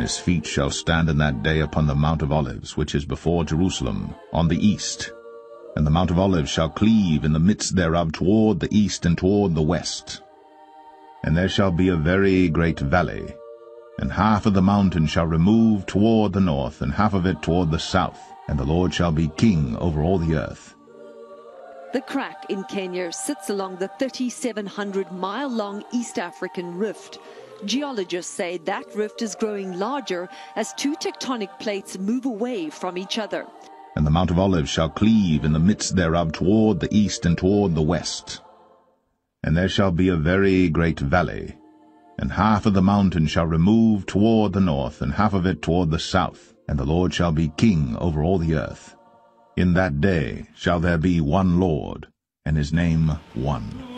his feet shall stand in that day upon the Mount of Olives, which is before Jerusalem, on the east. And the Mount of Olives shall cleave in the midst thereof toward the east and toward the west. And there shall be a very great valley, and half of the mountain shall remove toward the north, and half of it toward the south, and the Lord shall be king over all the earth. The crack in Kenya sits along the 3,700-mile-long East African rift. Geologists say that rift is growing larger as two tectonic plates move away from each other. And the Mount of Olives shall cleave in the midst thereof toward the east and toward the west. And there shall be a very great valley, and half of the mountain shall remove toward the north, and half of it toward the south, and the Lord shall be king over all the earth. In that day shall there be one Lord, and his name one.